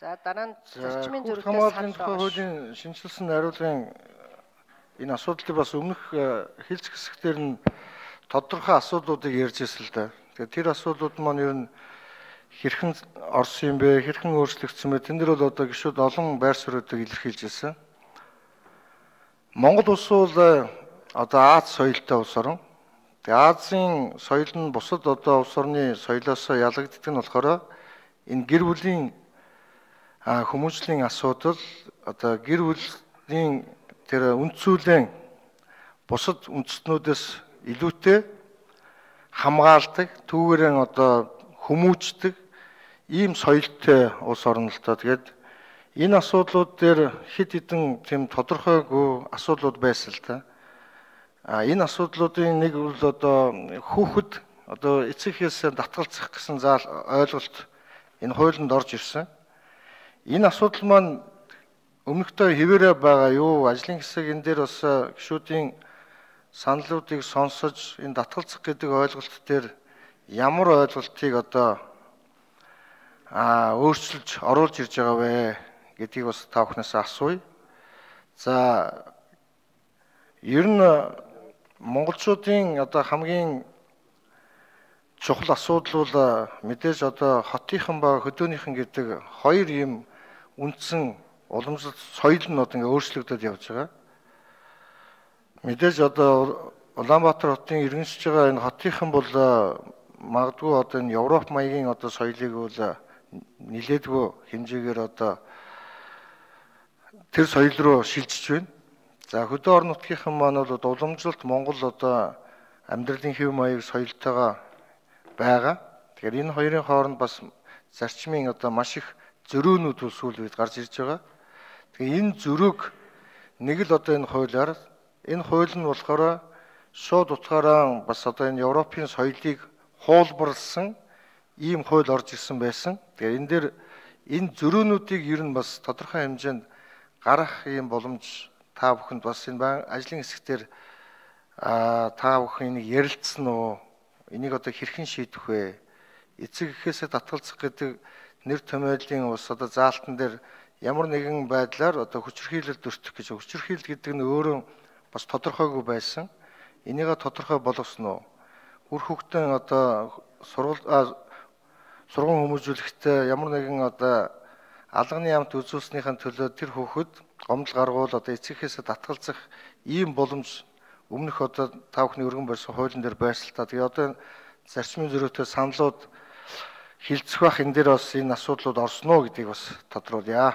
За дараа нь зарчмын зөрүүтэй хамгааллын тухай хуулийн шинжилсэн найруулгын энэ асуудлыг бас өмнөх э, хэлц хэсгээр нь тодорхой асуудлуудыг ярьж ирсэн л да. Тэгэхээр тэр асуудлууд маань ер нь хэрхэн орсон юм бэ? Хэрхэн өөрчлөгдсөн бэ? Тэн дээр бол одоо гişүүд олон байр суурьуудыг илэрхийлж ирсэн. Монгол улс бол э, одоо Аз соёлтой улс орн. Тэгээ Азийн соёл нь бусад одоо улс орны соёлоос ялагддаг нь болохоор энэ гэр бүлийн хүмүүжлийн асуудал одоо гэр бүлийн тэр үндсүүлэн бусад үндэстнүүдээс илүүтэй хамгаалдаг, түүгээрэн одоо хүмүүждэг ийм соёлтой улс орн л тоо. Тэгээд энэ асуудлууд дээр хэд хэдэн тийм тодорхойгүй асуудлууд байсан л та. А энэ асуудлуудын нэг бол одоо хүүхэд одоо эцэг эхээс татгалзах гэсэн заал ойлголт энэ хуулинд орж ирсэн. Энэ асуудал маань өмнөхдөө хэвээрээ байгаа юу? Ажлын хэсэг энэ дээр бас гişүүдийн саналуудыг сонсож энэ татгалзах гэдэг ойлголт дээр ямар ойлголтыг одоо а өөрчилж оруулж ирж байгаа вэ гэдгийг бас та бүхнээс асууя. За ер нь монголчуудын одоо хамгийн чухал асуудал бол мэдээж одоо хотынхан ба хөдөөнийхэн гэдэг хоёр юм үндсэн уламжлалт соёл нь одоо ингээ өөрчлөгдөд явж байгаа. Мэдээж одоо Улаанбаатар хотын иргэншиж байгаа энэ хотынхан бол магадгүй одоо энэ Европ маягийн одоо соёлыг бол нилээдгүй хэмжээгээр одоо тэр соёл руу шилжиж байна. За хөдөө орон нутгийнхан маань бол уламжлалт Монгол одоо амьдралын хэв маяг соёлтойгоо байгаа. Тэгэхээр энэ хоёрын хооронд бас зарчмын одоо маш их зөрөөнүүд бол сүүл үед гарч ирж байгаа. Тэгээ энэ зөрөөг нэг л одоо энэ хуулиар энэ хууль нь болохоор шууд утгаараа бас одоо энэ Европын соёлыг хуулбарлсан ийм хууль орж ирсэн байсан. Тэгээ энэ дээр энэ зөрөөнүүдийг ер нь бас тодорхой хэмжээнд гарах ийм боломж та бүхэнд бас энэ ажлын хэсгээр а та бүхэн энийг ярилцсан уу? Энийг одоо хэрхэн шийдэх вэ? Эцэг эхээсээ татгалзах гэдэг нэр томьёолын ус одоо заалтан дээр ямар нэгэн байдлаар одоо хүчирхийлэлд өртөх гэж хүчирхийлэл гэдэг нь өөрөө бас тодорхойгүй байсан. Энийг тодорхой болгосноо үр хөвгтөн одоо сургууль сургууль хүмүүжүүлэхдээ ямар нэгэн одоо алганы ямт үзүүлснийхэн төлөө тэр хүүхэд гомдол гаргуул одоо эцэгхээсээ татгалзах ийм боломж өмнөх одоо та бүхний өргөн барьсан хуулийн дээр байрсал та. Тэгээ одоо зарчмын зөрүүтэй саналууд хилцэх бах энэ дээр бас энэ асуудлууд орсноо гэдгийг бас тодруулъя.